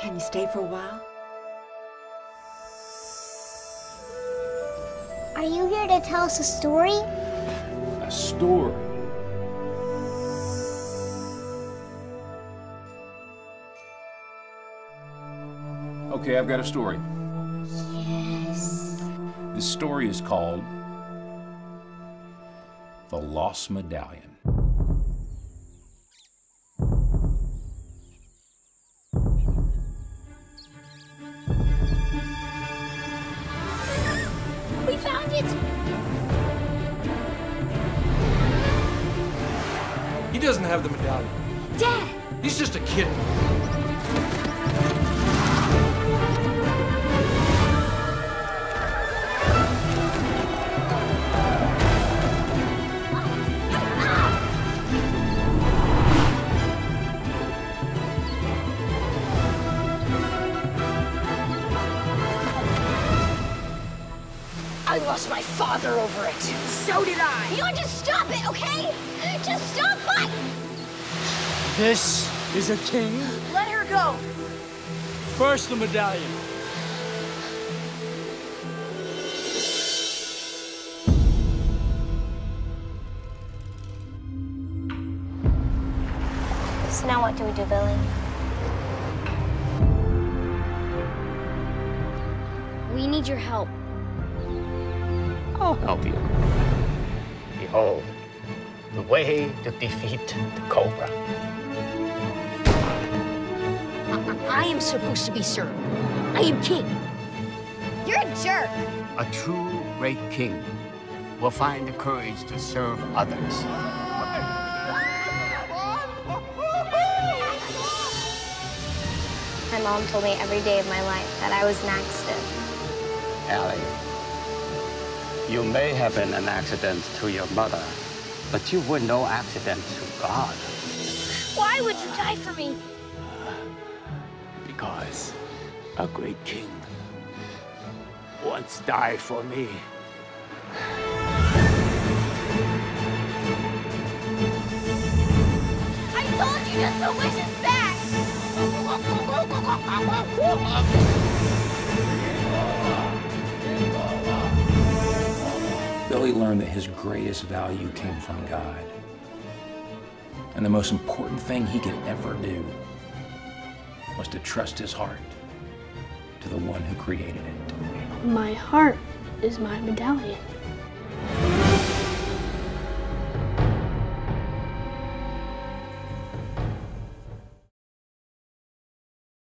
Can you stay for a while? Are you here to tell us a story? A story. Okay, I've got a story. Yes. This story is called The Lost Medallion. He doesn't have the medallion. Dad! He's just a kid. Lost my father over it. So did I. You just stop it, okay? Just stop it! This is a king. Let her go. First the medallion. So now what do we do, Billy? We need your help. I'll help you. Behold, the way to defeat the Cobra. I am supposed to be Sir. I am king. You're a jerk. A true great king will find the courage to serve others. My mom told me every day of my life that I was an accident. Allie, you may have been an accident to your mother, but you were no accident to God. Why would you die for me? Because a great king once died for me. I told you just to wish us back! Billy learned that his greatest value came from God. And the most important thing he could ever do was to trust his heart to the one who created it. My heart is my medallion.